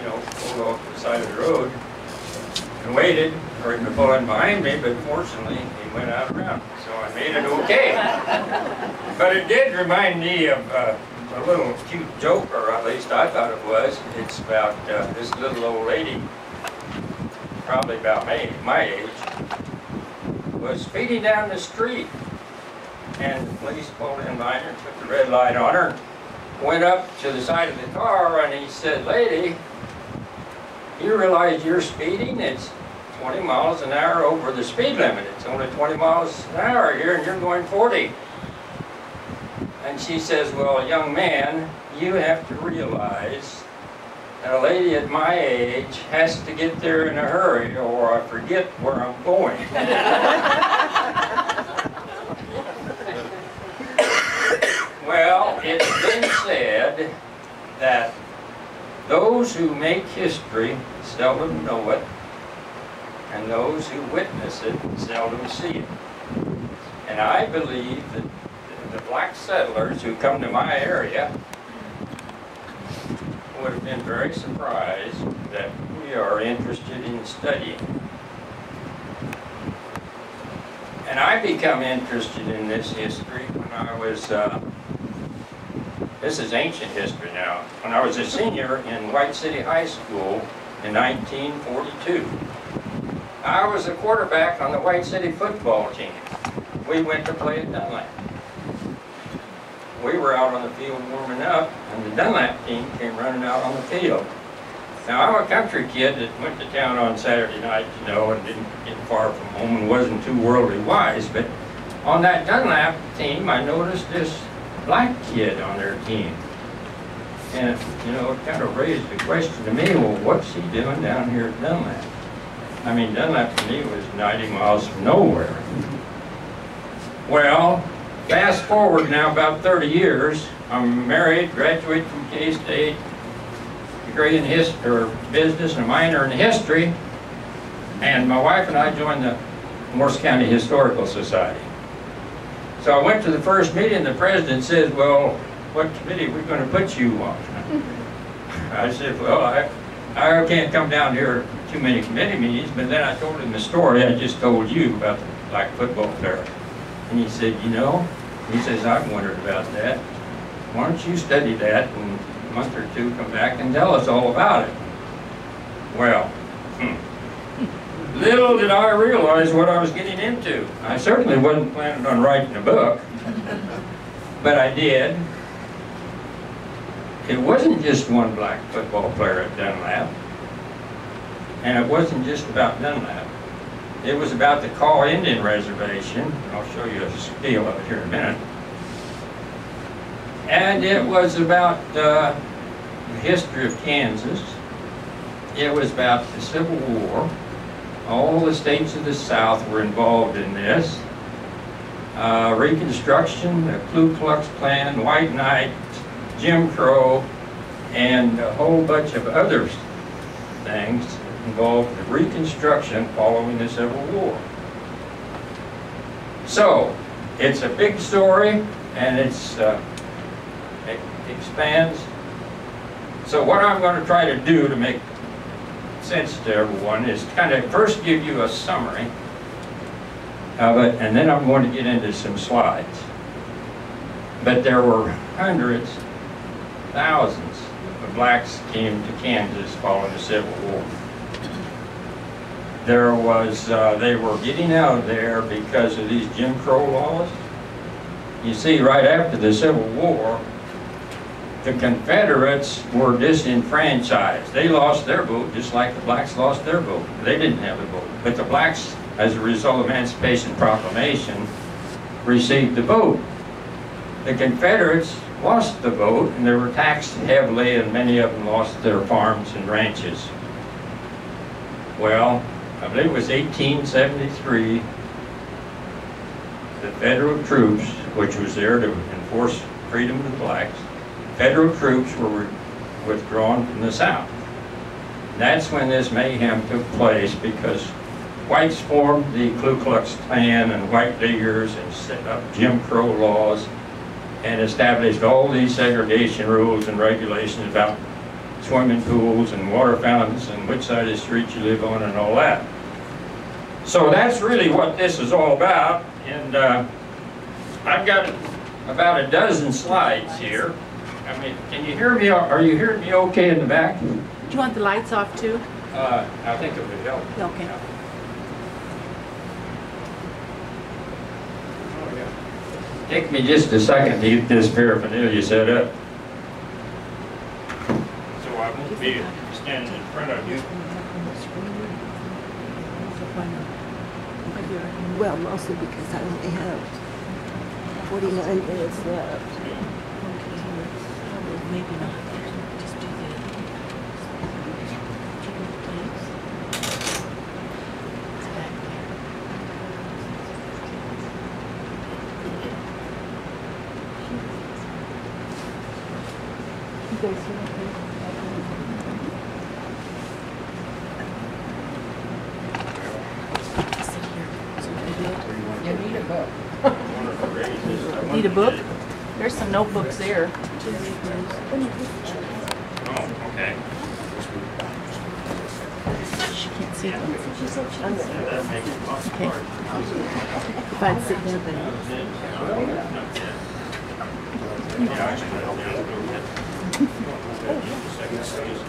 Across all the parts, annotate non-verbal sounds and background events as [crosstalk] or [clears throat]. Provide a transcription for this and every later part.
you know, pulled off the side of the road and waited for him to pull in behind me, but fortunately, he went out around, so I made it okay. But it did remind me of uh, a little cute joke, or at least I thought it was. It's about uh, this little old lady, probably about my, my age, was speeding down the street, and the police pulled in behind her, put the red light on her, went up to the side of the car and he said, lady, you realize you're speeding? It's 20 miles an hour over the speed limit. It's only 20 miles an hour here and you're going 40. And she says, well, young man, you have to realize that a lady at my age has to get there in a hurry or I forget where I'm going. [laughs] Well, it's been said that those who make history seldom know it, and those who witness it seldom see it. And I believe that the black settlers who come to my area would have been very surprised that we are interested in studying. And I become interested in this history when I was uh, this is ancient history now. When I was a senior in White City High School in 1942, I was a quarterback on the White City football team. We went to play at Dunlap. We were out on the field warming up, and the Dunlap team came running out on the field. Now, I'm a country kid that went to town on Saturday night, you know, and didn't get far from home and wasn't too worldly wise, but on that Dunlap team, I noticed this black kid on their team. And, you know, it kind of raised the question to me, well, what's he doing down here at Dunlap? I mean, Dunlap to me was 90 miles from nowhere. Well, fast forward now about 30 years, I'm married, graduate from K-State, degree in history, or business and a minor in history, and my wife and I joined the Morris County Historical Society. So I went to the first meeting, the president says, well, what committee are we going to put you on? I said, well, I, I can't come down here to too many committee meetings, but then I told him the story I just told you about the black football player. And he said, you know, he says, I've wondered about that. Why don't you study that and a month or two come back and tell us all about it? Well, hmm. Little did I realize what I was getting into. I certainly wasn't planning on writing a book, but I did. It wasn't just one black football player at Dunlap, and it wasn't just about Dunlap. It was about the Kaw Indian Reservation. I'll show you a scale of it here in a minute. And it was about uh, the history of Kansas. It was about the Civil War all the states of the South were involved in this. Uh, Reconstruction, the Ku Klux Klan, White Knight, Jim Crow, and a whole bunch of other things involved the Reconstruction following the Civil War. So, it's a big story, and it's uh, it expands. So what I'm going to try to do to make sense to everyone is kind of first give you a summary of it, and then I'm going to get into some slides. But there were hundreds, thousands of blacks came to Kansas following the Civil War. There was, uh, they were getting out of there because of these Jim Crow laws. You see, right after the Civil War, the Confederates were disenfranchised. They lost their vote just like the blacks lost their vote. They didn't have a vote. But the blacks, as a result of Emancipation Proclamation, received the vote. The Confederates lost the vote and they were taxed heavily and many of them lost their farms and ranches. Well, I believe it was 1873, the federal troops, which was there to enforce freedom of the blacks, Federal troops were withdrawn from the South. That's when this mayhem took place because whites formed the Ku Klux Klan and white diggers and set up Jim Crow laws and established all these segregation rules and regulations about swimming pools and water fountains and which side of the street you live on and all that. So that's really what this is all about. And uh, I've got about a dozen slides here. I mean, can you hear me? Are you hearing me okay in the back? Do you want the lights off too? Uh, I think it would help. Okay. Yeah. Take me just a second to get this paraphernalia set up. So I won't be standing in front of you. Well, mostly because I only have 49 minutes left. Maybe not. Just do the. It's back there. Sit here. So we good? You need a [laughs] book. Need a book? There's some notebooks there. Oh, okay. She can't see them. That makes it much Okay. harder. If I'd sit down, then. Yeah, I should have done it. Second phase.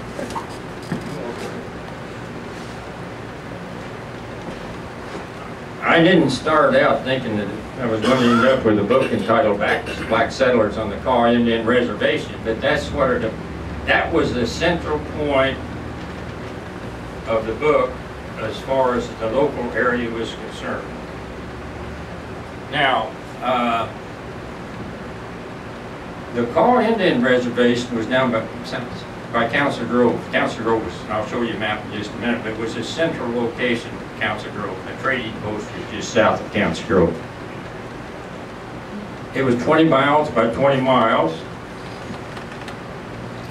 I didn't start out thinking that I was going to end up with a book entitled Back Black Settlers on the Kaw Indian Reservation, but that's what that was the central point of the book as far as the local area was concerned. Now, uh, the Kaw Indian Reservation was down by, by Council Grove. Council Grove was, I'll show you a map in just a minute, but it was a central location of Council Grove. The trading post was just south of Council Grove. It was 20 miles by 20 miles.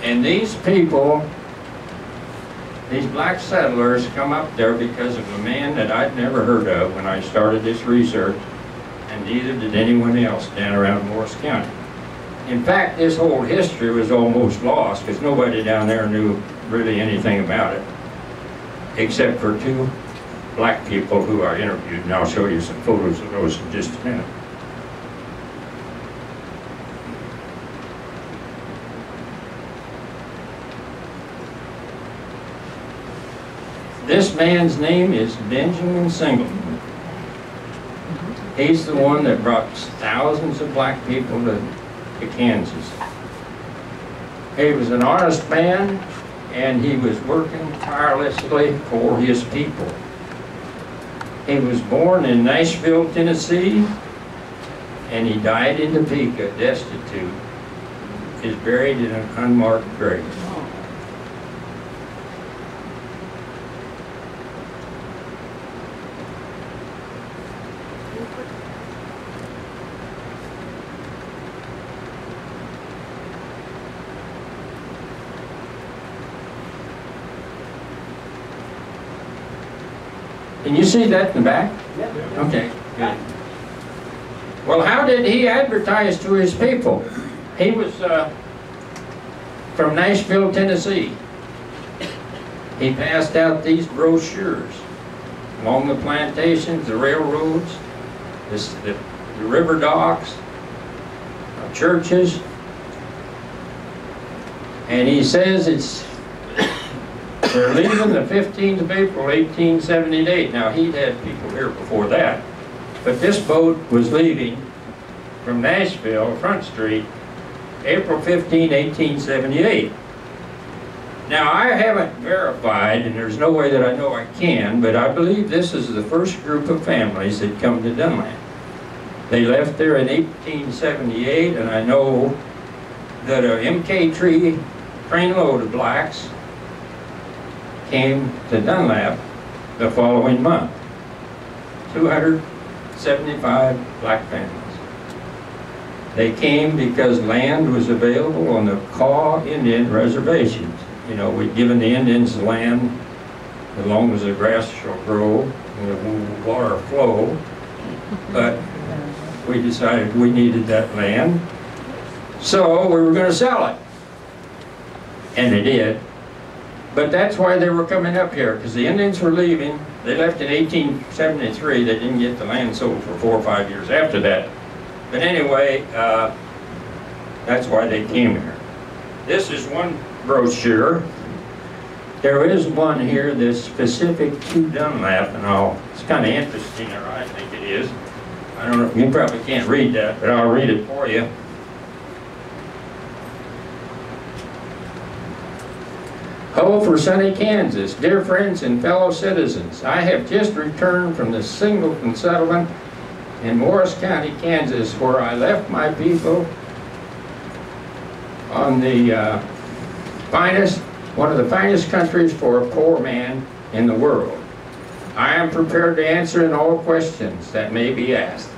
And these people, these black settlers come up there because of a man that I'd never heard of when I started this research, and neither did anyone else down around Morris County. In fact, this whole history was almost lost because nobody down there knew really anything about it, except for two black people who I interviewed, and I'll show you some photos of those in just a minute. This man's name is Benjamin Singleton. He's the one that brought thousands of black people to to Kansas. He was an honest man, and he was working tirelessly for his people. He was born in Nashville, Tennessee, and he died in Topeka, destitute. Is buried in an unmarked grave. Can you see that in the back? Okay, good. Well, how did he advertise to his people? He was uh, from Nashville, Tennessee. He passed out these brochures along the plantations, the railroads, this, the, the river docks, churches. And he says it's they're leaving the 15th of April, 1878. Now, he'd had people here before that. But this boat was leaving from Nashville, Front Street, April 15, 1878. Now, I haven't verified, and there's no way that I know I can, but I believe this is the first group of families that come to Dunlap. They left there in 1878, and I know that a MKT train load of blacks came to Dunlap the following month. 275 black families. They came because land was available on the Kaw Indian reservations. You know, we'd given the Indians the land as long as the grass shall grow and the water flow. But we decided we needed that land. So we were going to sell it. And they did. But that's why they were coming up here, because the Indians were leaving. They left in 1873. They didn't get the land sold for four or five years after that. But anyway, uh, that's why they came here. This is one brochure. There is one here that's specific to Dunlap, and I'll, it's kind of interesting, or I think it is. I don't know, you probably can't read that, but I'll read it for you. Ho for sunny Kansas, dear friends and fellow citizens, I have just returned from the Singleton settlement in Morris County, Kansas, where I left my people on the uh, finest, one of the finest countries for a poor man in the world. I am prepared to answer in all questions that may be asked.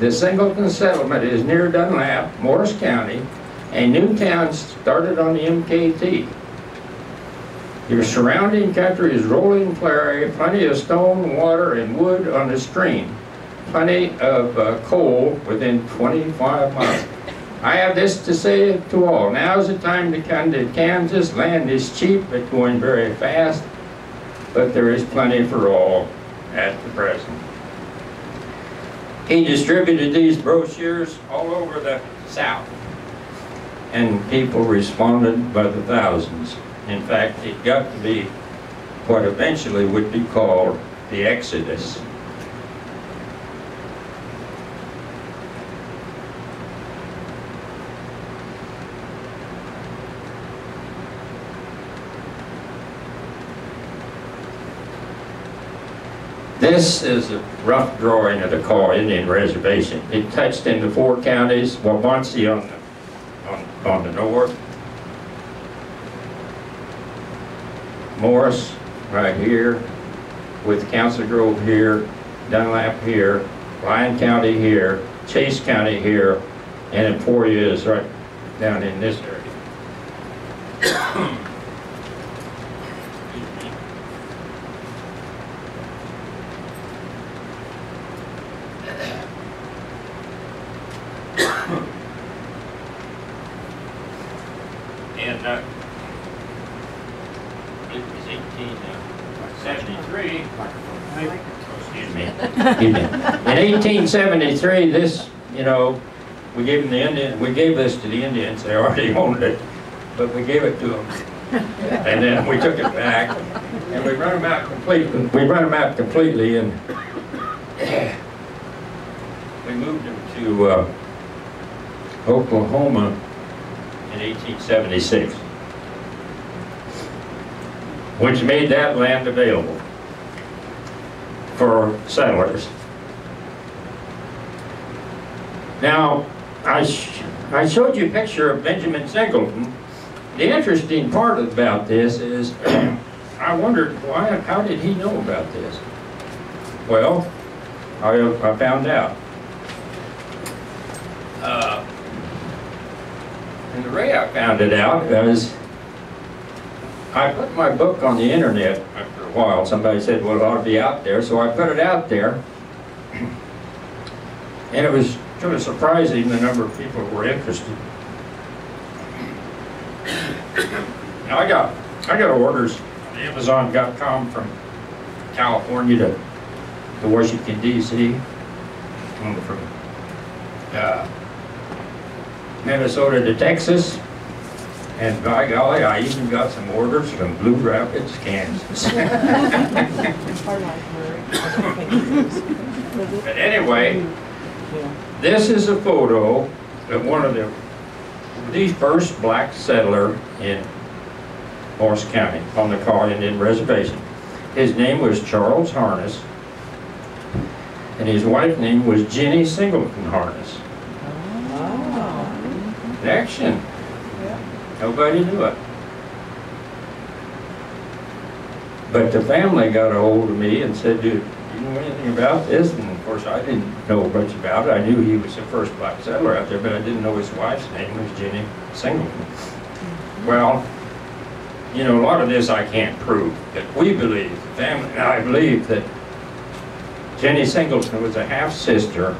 The Singleton settlement is near Dunlap, Morris County, a new town started on the MKT. Your surrounding country is rolling prairie, plenty of stone, water, and wood on the stream. Plenty of uh, coal within 25 miles. I have this to say to all. Now's the time to come to Kansas. Land is cheap, but going very fast. But there is plenty for all at the present. He distributed these brochures all over the South. And people responded by the thousands. In fact, it got to be what eventually would be called the Exodus. This is a rough drawing of the Kaw Indian Reservation. It touched into four counties, Wabaunsee on the, on, on the north, Morris right here, with Council Grove here, Dunlap here, Lyon County here, Chase County here, and Emporia is right down in this area. And, uh, it was eighteen seventy-three. Excuse me. Excuse me. In eighteen seventy-three, this, you know, we gave them the Indian, we gave this to the Indians, they already [laughs] owned it, but we gave it to them. And then we took it back, and we run them out completely, we run them out completely, and we moved them to, uh, Oklahoma in eighteen seventy-six which made that land available for settlers. Now, I, sh I showed you a picture of Benjamin Singleton. The interesting part about this is, [clears throat] I wondered, why, how did he know about this? Well, I, I found out. Uh, and the way I found it out was, I put my book on the internet after a while. Somebody said, well, it ought to be out there, so I put it out there. And it was kind of surprising the number of people who were interested. Now I got, I got orders on Amazon.com from California to, to Washington DC, from uh, Minnesota to Texas, and by golly, I even got some orders from Blue Rapids, Kansas. [laughs] But anyway, this is a photo of one of the, the first black settler in Morris County on the Kaw Indian Reservation. His name was Charles Harness, and his wife's name was Jenny Singleton Harness. Oh. Action. Nobody knew it. But the family got a hold of me and said, dude, you know anything about this? And of course, I didn't know much about it. I knew he was the first black settler out there, but I didn't know his wife's name was Jenny Singleton. Mm-hmm. Well, you know, a lot of this I can't prove, but we believe, the family and I believe that Jenny Singleton was a half-sister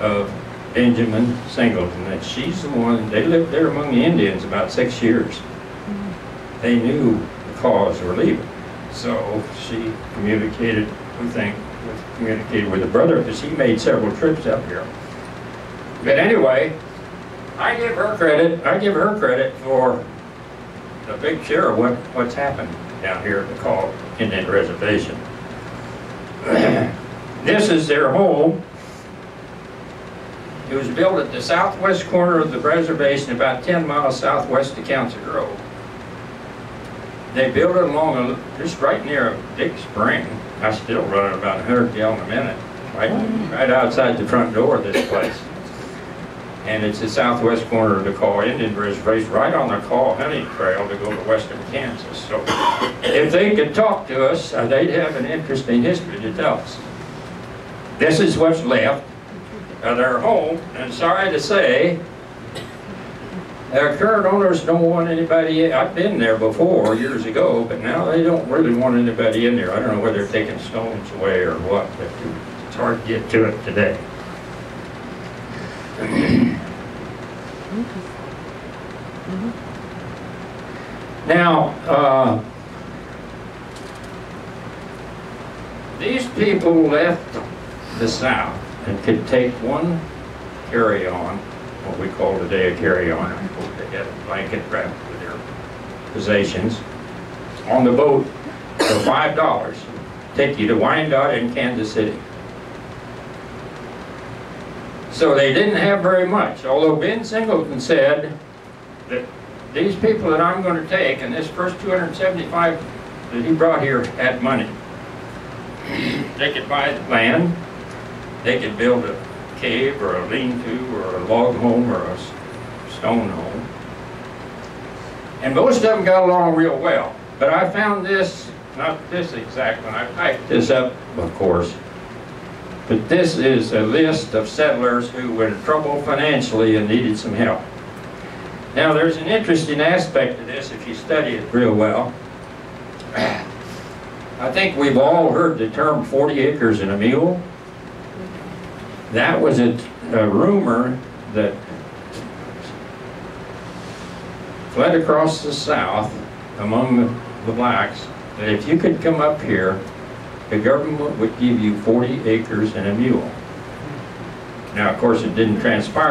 of Benjamin Singleton, that she's the one, they lived there among the Indians about six years. Mm-hmm. They knew the Kaws were leaving. So she communicated, we think, with- communicated with the brother because he made several trips up here. But anyway, I give her credit, I give her credit for a big share of what, what's happened down here at the Kaw Indian Reservation. [clears throat] This is their home. It was built at the southwest corner of the reservation, about 10 miles southwest of Council Grove. They built it along, a just right near a big spring. I still run it about 100 gallon a minute, right, right outside the front door of this place. And it's the southwest corner of the Kaw Indian Reservation, right on the Kaw Hunting Trail to go to western Kansas. So if they could talk to us, uh, they'd have an interesting history to tell us. This is what's left of their home, and sorry to say, their current owners don't want anybody, I've been there before, years ago, but now they don't really want anybody in there. I don't know whether they're taking stones away or what, but it's hard to get to it today. Now, uh, these people left the South and could take one carry-on, what we call today a carry-on, they had a blanket wrapped with their possessions, on the boat for five dollars, take you to Wyandotte in Kansas City. So they didn't have very much, although Ben Singleton said that these people that I'm going to take, and this first 275 that he brought here had money. They could buy land, they could build a cave or a lean-to or a log home or a stone home. And most of them got along real well. But I found this, not this exact one, I typed this up, of course. But this is a list of settlers who were in trouble financially and needed some help. Now, there's an interesting aspect to this if you study it real well. [clears throat] I think we've all heard the term 40 acres and a mule. That was a, a rumor that fled across the South among the, the blacks, that if you could come up here, the government would give you 40 acres and a mule. Now, of course, it didn't transpire.